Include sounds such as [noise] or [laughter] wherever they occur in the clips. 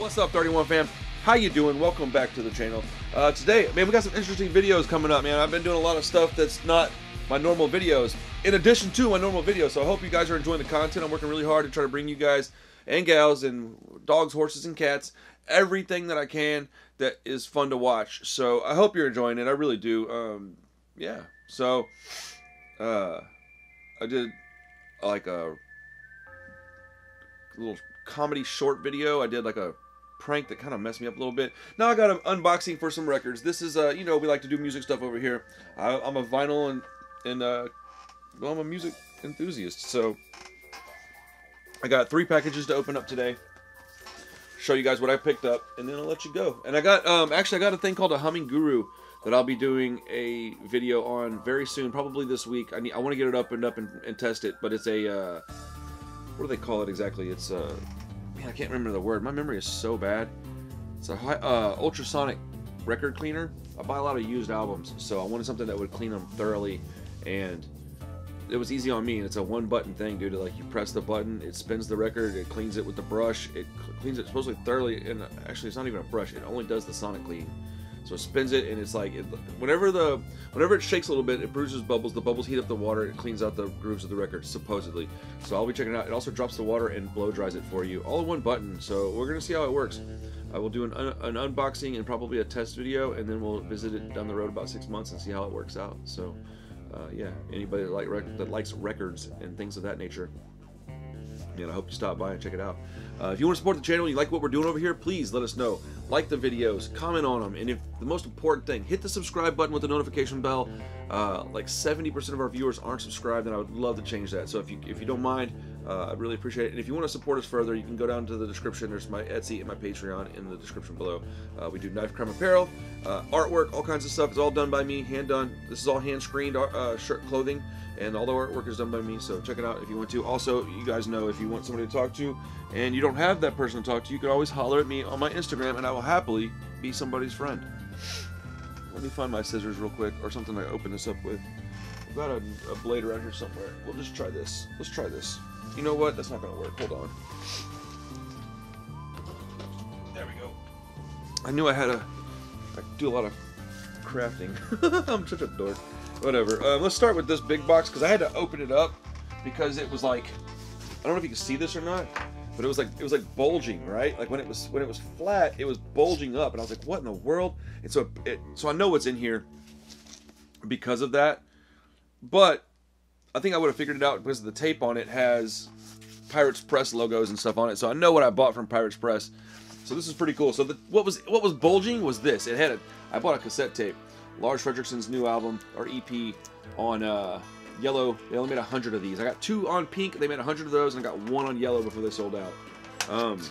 What's up, 31 fam? How you doing? Welcome back to the channel. Uh, today, man, we got some interesting videos coming up, man. I've been doing a lot of stuff that's not my normal videos, in addition to my normal videos. So I hope you guys are enjoying the content. I'm working really hard to try to bring you guys and gals and dogs, horses, and cats everything that I can that is fun to watch. So I hope you're enjoying it. I really do. Um, yeah. So uh, I did like a little comedy short video. I did like a prank that kind of messed me up a little bit. Now I got an unboxing for some records. This is, uh, you know, we like to do music stuff over here. I, I'm a vinyl and, and uh, well, I'm a music enthusiast. So I got three packages to open up today. Show you guys what I picked up, and then I'll let you go. And I got, um, actually, I got a thing called a HumminGuru that I'll be doing a video on very soon, probably this week. I need, I want to get it up and up and, and test it, but it's a, uh, what do they call it exactly? It's uh, man, I can't remember the word. My memory is so bad. It's a high, uh, ultrasonic record cleaner. I buy a lot of used albums, so I wanted something that would clean them thoroughly, and it was easy on me. And it's a one button thing, dude. Like you press the button, it spins the record, it cleans it with the brush, it cleans it supposedly thoroughly. And actually, it's not even a brush; it only does the sonic clean. So it spins it, and it's like it, whenever the whenever it shakes a little bit, it produces bubbles. The bubbles heat up the water. It cleans out the grooves of the record, supposedly. So I'll be checking it out. It also drops the water and blow dries it for you, all in one button. So we're gonna see how it works. I will do an, an unboxing and probably a test video, and then we'll visit it down the road about six months and see how it works out. So, uh, yeah, anybody that, like that likes records and things of that nature, and I hope you stop by and check it out. Uh, if you want to support the channel you like what we're doing over here, please let us know. Like the videos, comment on them, and if the most important thing, hit the subscribe button with the notification bell. Uh, like 70% of our viewers aren't subscribed, and I would love to change that. So if you if you don't mind, uh, I'd really appreciate it. And if you want to support us further, you can go down to the description. There's my Etsy and my Patreon in the description below. Uh, we do knife crime apparel, uh, artwork, all kinds of stuff. It's all done by me, hand done. This is all hand screened uh, shirt clothing, and all the artwork is done by me. So check it out if you want to. Also, you guys know if you want somebody to talk to, and you don't have that person to talk to, you can always holler at me on my Instagram, and I will happily be somebody's friend. Let me find my scissors real quick, or something to open this up with. I've got a, a blade around here somewhere. We'll just try this. Let's try this. You know what? That's not going to work. Hold on. There we go. I knew I had a... I do a lot of crafting. [laughs] I'm such a dork. Whatever. Um, let's start with this big box, because I had to open it up, because it was like... I don't know if you can see this or not, but it was like it was like bulging, right? Like when it was when it was flat, it was bulging up, and I was like, "What in the world?" And so it, so I know what's in here because of that, but I think I would have figured it out because the tape on it has Pirates Press logos and stuff on it, so I know what I bought from Pirates Press. So this is pretty cool. So the, what was what was bulging was this. It had a I bought a cassette tape, Lars Frederiksen's new album or EP on uh, yellow. They only made a hundred of these. I got two on pink. They made a hundred of those, and I got one on yellow before they sold out. Um,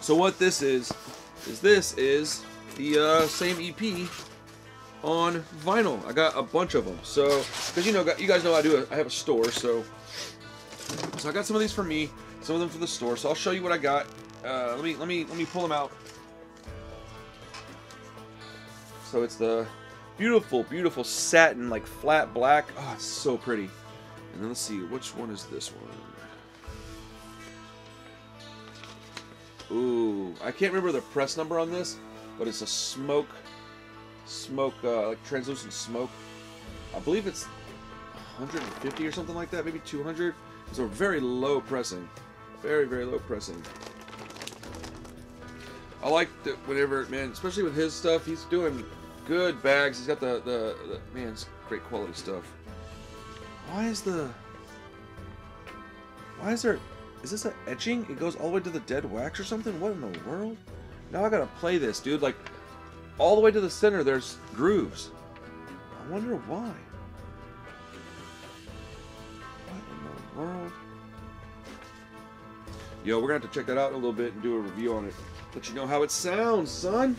so what this is is this is the uh, same EP on vinyl. I got a bunch of them. So because you know you guys know I do a, I have a store. So so I got some of these for me, some of them for the store. So I'll show you what I got. Uh, let me let me let me pull them out. So it's the beautiful, beautiful satin, like flat black. Oh, it's so pretty. And then let's see, which one is this one? Ooh, I can't remember the press number on this, but it's a smoke, smoke, uh, like translucent smoke. I believe it's 150 or something like that, maybe 200. So very low pressing, very, very low pressing. I like that whenever, man, especially with his stuff, he's doing good bags. He's got the, the, the great quality stuff. Why is the, why is there, is this an etching? It goes all the way to the dead wax or something? What in the world? Now I gotta play this, dude. Like, all the way to the center, there's grooves. I wonder why. What in the world? Yo, we're gonna have to check that out in a little bit and do a review on it. Let you know how it sounds, son.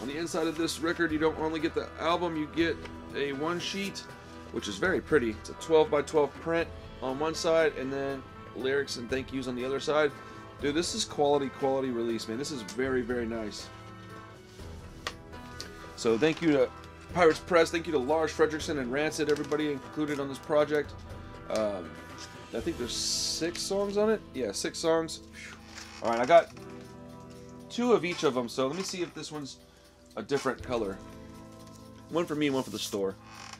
On the inside of this record, you don't only get the album, you get a one sheet, which is very pretty. It's a 12 by 12 print on one side, and then lyrics and thank yous on the other side. Dude, this is quality, quality release, man. This is very, very nice. So thank you to Pirates Press. Thank you to Lars Frederiksen and Rancid, everybody included on this project. Um, I think there's six songs on it. Yeah, six songs. All right, I got two of each of them. So let me see if this one's a different color. One for me, and one for the store.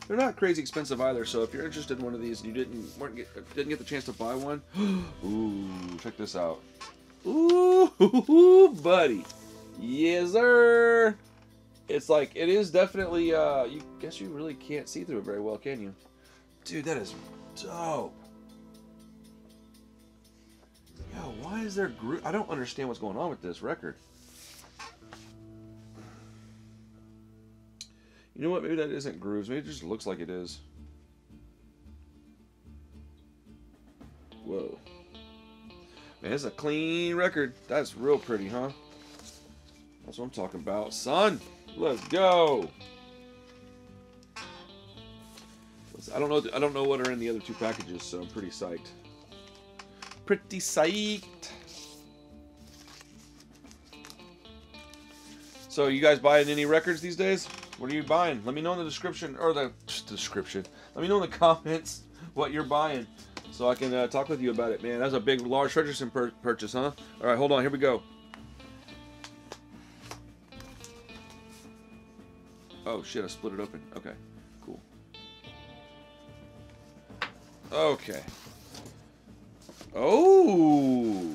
They're not crazy expensive either. So if you're interested in one of these and you didn't weren't get, didn't get the chance to buy one, [gasps] ooh, check this out. Ooh, [laughs] buddy. Yes, sir. It's like it is definitely. Uh, you guess you really can't see through it very well, can you? Dude, that is dope. Yo, why is there group? I don't understand what's going on with this record. You know what? Maybe that isn't grooves. Maybe it just looks like it is. Whoa. Man, it's a clean record. That's real pretty, huh? That's what I'm talking about. Son, let's go. I don't know. I don't know what are in the other two packages, so I'm pretty psyched. Pretty psyched. So, you guys buying any records these days? What are you buying? Let me know in the description or the description. Let me know in the [laughs] comments what you're buying, so I can uh, talk with you about it. Man, that's a big, large Frederiksen pur purchase, huh? All right, hold on. Here we go. Oh shit! I split it open. Okay, cool. Okay. Oh.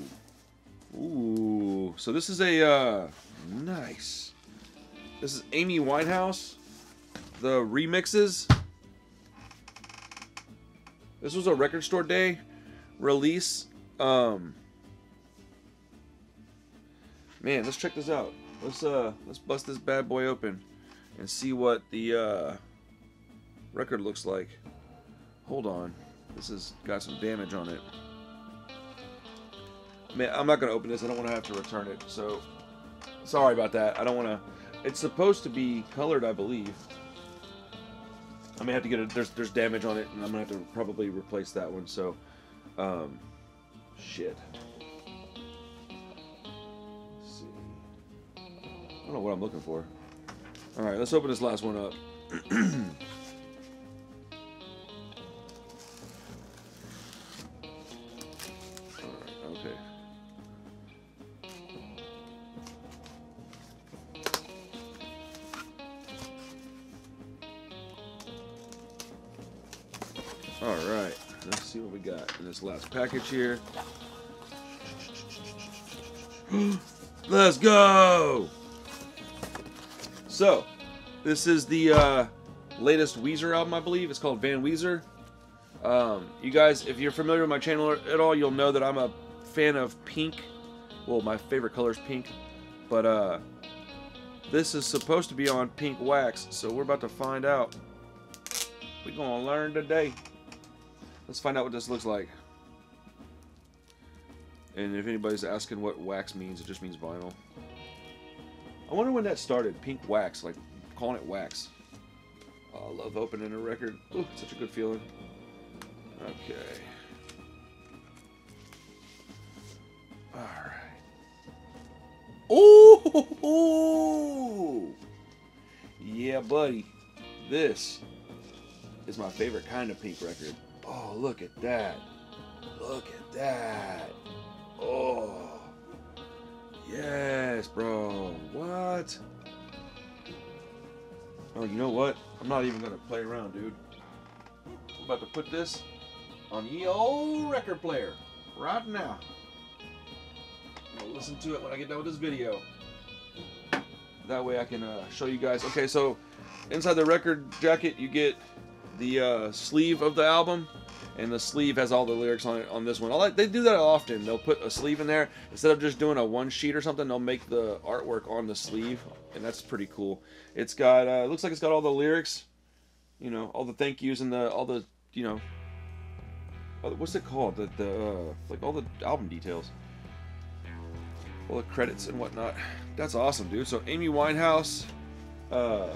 Ooh. So this is a uh, nice. This is Amy Winehouse. The remixes. This was a record store day release. Um. Man, let's check this out. Let's uh let's bust this bad boy open and see what the uh, record looks like. Hold on. This has got some damage on it. Man, I'm not going to open this. I don't want to have to return it. So, sorry about that. I don't want to... It's supposed to be colored, I believe. I may have to get it. There's there's damage on it, and I'm gonna have to probably replace that one. So, um, shit. Let's see. I don't know what I'm looking for. All right, let's open this last one up. okay. All right, let's see what we got in this last package here. [gasps] let's go! So, this is the uh, latest Weezer album, I believe. It's called Van Weezer. Um, you guys, if you're familiar with my channel at all, you'll know that I'm a fan of pink. Well, my favorite color is pink. But uh, this is supposed to be on pink wax, so we're about to find out. We're going to learn today. Let's find out what this looks like. And if anybody's asking what wax means, it just means vinyl. I wonder when that started. Pink wax, like calling it wax. Oh, I love opening a record. Ooh, such a good feeling. Okay. Alright. Oh! Yeah, buddy. This is my favorite kind of pink record. Oh, look at that. Look at that. Oh. Yes, bro. What? Oh, you know what? I'm not even gonna play around, dude. I'm about to put this on the old record player right now. I'll listen to it when I get done with this video. That way I can uh, show you guys. Okay, so inside the record jacket, you get the uh, sleeve of the album and the sleeve has all the lyrics on it on this one. They do that often. They'll put a sleeve in there instead of just doing a one sheet or something. They'll make the artwork on the sleeve, and that's pretty cool. It's got uh, it looks like it's got all the lyrics, you know, all the thank yous and the all the you know, what's it called? The the uh, like all the album details, all the credits and whatnot. That's awesome, dude. So Amy Winehouse. Uh,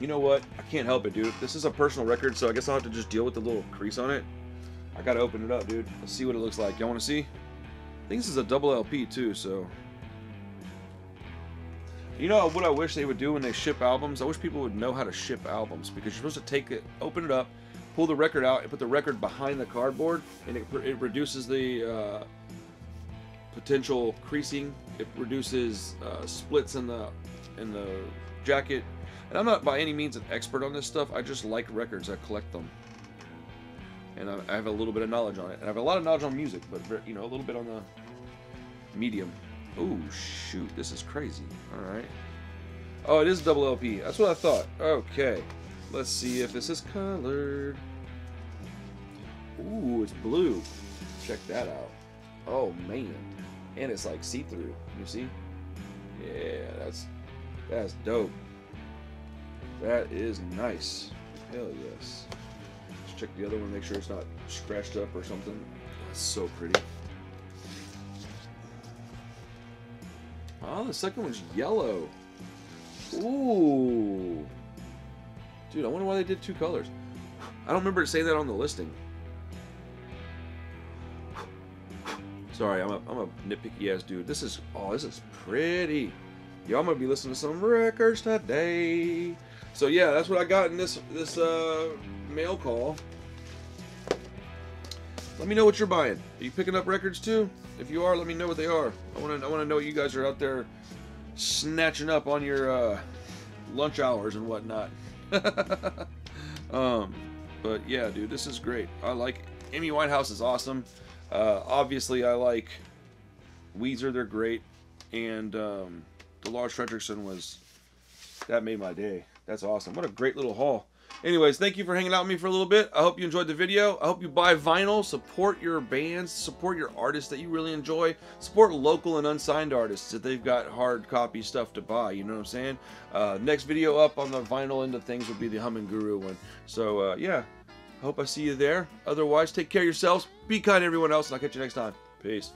you know what? I can't help it, dude. This is a personal record, so I guess I'll have to just deal with the little crease on it. I gotta open it up, dude. Let's see what it looks like. Y'all wanna see? I think this is a double LP, too, so... You know what I wish they would do when they ship albums? I wish people would know how to ship albums, because you're supposed to take it, open it up, pull the record out, and put the record behind the cardboard, and it, it reduces the, uh, potential creasing. It reduces uh, splits in the in the jacket. And I'm not by any means an expert on this stuff. I just like records. I collect them, and I, I have a little bit of knowledge on it. And I have a lot of knowledge on music, but ver- you know a little bit on the medium. Oh shoot, this is crazy. All right. Oh, it is double LP. That's what I thought. Okay. Let's see if this is colored. Ooh, it's blue. Check that out. Oh man. And it's like see-through. You see? Yeah, that's that's dope. That is nice. Hell yes. Let's check the other one, make sure it's not scratched up or something. That's so pretty. Oh, the second one's yellow. Ooh. Dude, I wonder why they did two colors. I don't remember it saying that on the listing. Sorry, I'm a, I'm a nitpicky ass dude. This is, oh, this is pretty. Y'all might be listening to some records today. So yeah, that's what I got in this this uh, mail call. Let me know what you're buying. Are you picking up records too? If you are, let me know what they are. I want to I want to know what you guys are out there snatching up on your uh, lunch hours and whatnot. [laughs] um, but yeah, dude, this is great. I like Amy Winehouse is awesome. Uh, obviously, I like Weezer. They're great, and um, the Lars Frederiksen was that made my day. That's awesome. What a great little haul. Anyways, thank you for hanging out with me for a little bit. I hope you enjoyed the video. I hope you buy vinyl, support your bands, support your artists that you really enjoy, support local and unsigned artists if they've got hard copy stuff to buy. You know what I'm saying? Uh, next video up on the vinyl end of things would be the HumminGuru one. So uh, yeah, hope I see you there. Otherwise, take care of yourselves. Be kind to everyone else, and I'll catch you next time. Peace.